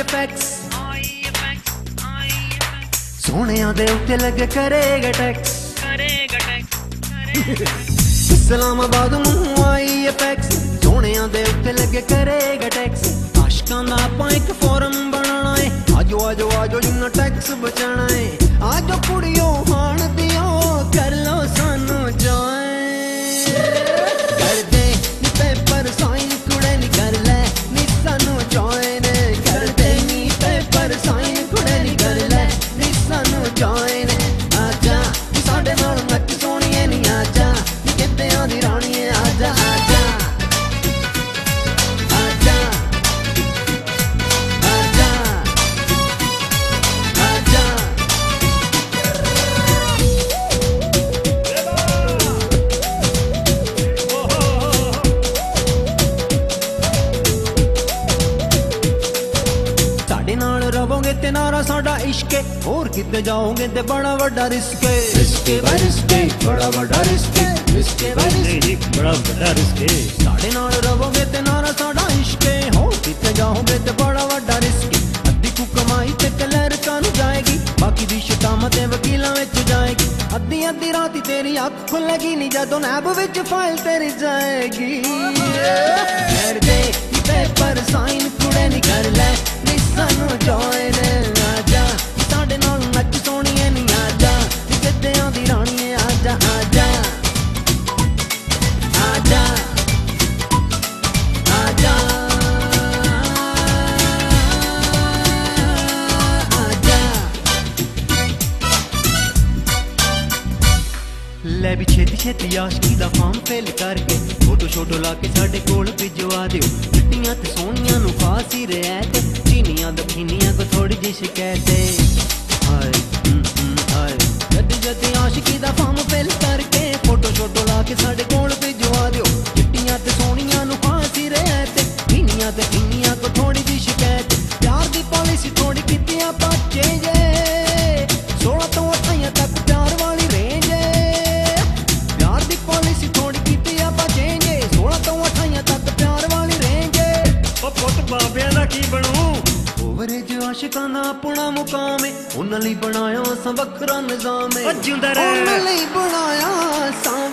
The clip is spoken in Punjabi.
ਇਫੈਕਟਸ ਸੋਹਣਿਆਂ ਦੇ ਉੱਤੇ ਲੱਗੇ ਕਰੇਗਾ ਟੈਕਸ। ਇਸਲਾਮਾਬਾਦ ਨੂੰ ਆਈ ਇਫੈਕਟਸ ਸੋਹਣਿਆਂ ਦੇ ਉੱਤੇ ਲੱਗੇ ਕਰੇਗਾ ਟੈਕਸ। ਆਸ਼ਕਾਂ ਦਾ ਆਪਾਂ ਇੱਕ ਫੋਰਮ ਬਣਾਉਣਾ ਏ। ਆਜੋ ਆਜੋ ਆਜੋ, ਜਿੰਨਾ ਟੈਕਸ ਬਚਾਣਾ ਏ। ਆਜੋ ਕੁੜੀਓ, ਹਾਣ ਦਿਓ, ਕਰ ਲੋ ਸਾਨੂੰ ਜੋਏ ਤੇ ਨਾਰਾ ਸਾਡਾ ਇਸ਼ਕ ਏ। ਹੋਰ ਕਿਤੇ ਜਾਓਗੇ ਤੇ ਬੜਾ ਵੱਡਾ ਰਿਸਕ ਏ। ਰਿਸਕ ਰਿਸਕ ਬੜਾ ਵੱਡਾ ਰਿਸਕ ਏ। ਰਿਸਕ ਰਿਸਕ ਨਹੀਂ ਬੜਾ ਵੱਡਾ ਰਿਸਕ ਸਾਡੇ ਨਾਲ ਰਹੋਗੇ ਤੇ ਨਾਰਾ ਸਾਡਾ ਇਸ਼ਕ ਏ। ਹੋਰ ਕਿਤੇ ਜਾਓਗੇ ਤੇ ਬੜਾ ਵੱਡਾ ਰਿਸਕ ਏ। ਅੱਧੀ ਕੁ ਕਮਾਈ ਤੇ ਕਲਰ ਨੂੰ ਜਾਏਗੀ। ਬਾਕੀ ਦੀ ਸ਼ਤਾਮ ਤੇ ਵਕੀਲਾਂ ਵਿੱਚ ਜਾਏਗੀ। ਅੱਧੀ ਅੱਧੀ ਰਾਤੀ ਤੇਰੀ ਅੱਖ ਖੁੱਲੇਗੀ ਨਹੀਂ ਜਦੋਂ ਨੈਬ ਵਿੱਚ ਫਾਈਲ ਤੇਰੀ ਜਾਏਗੀ। ਦੇ ਪੇਪਰ ਸਾਈਨ ਕੁੜੇ ਨਹੀਂ ਕਰ ਲੈ ਨੀ ਸਾਨੂੰ ਲੈ ਵੀ ਛੇਤੀ ਛੇਤੀ ਆਸ਼ਕੀ ਦਾ ਫਾਰਮ ਫਿਲ ਕਰਕੇ ਫੋਟੋ ਛੋਟੋ ਲਾ ਕੇ ਸਾਡੇ ਕੋਲ ਭਿਜਵਾ ਦਿਓ। ਚਿੱਟੀਆਂ ਤੇ ਸੋਹਣੀਆਂ ਨੂੰ ਖਾਸ ਹੀ ਫਾਸੀ ਰਹਿਤ, ਚੀਨੀਆਂ, ਦਖੀਨੀਆਂ ਕੋ ਥੋੜੀ ਜਿਹੀ ਸ਼ਿਕਾਇਤ ਏ। ਹਾਏ। ਆਸ਼ਿਕਾਂ ਦਾ ਆਪਣਾ ਮੁਕਾਮ ਏ ਉਹਨਾਂ ਲਈ ਬਣਾਇਆ ਸਾਂ ਵੱਖਰਾ ਨਿਜ਼ਾਮ ਏ ਉਹ ਜਿਉਂਦਾ ਰਹਿ। ਉਹਨਾਂ ਲਈ ਬਣਾਇਆ ਸਾਂ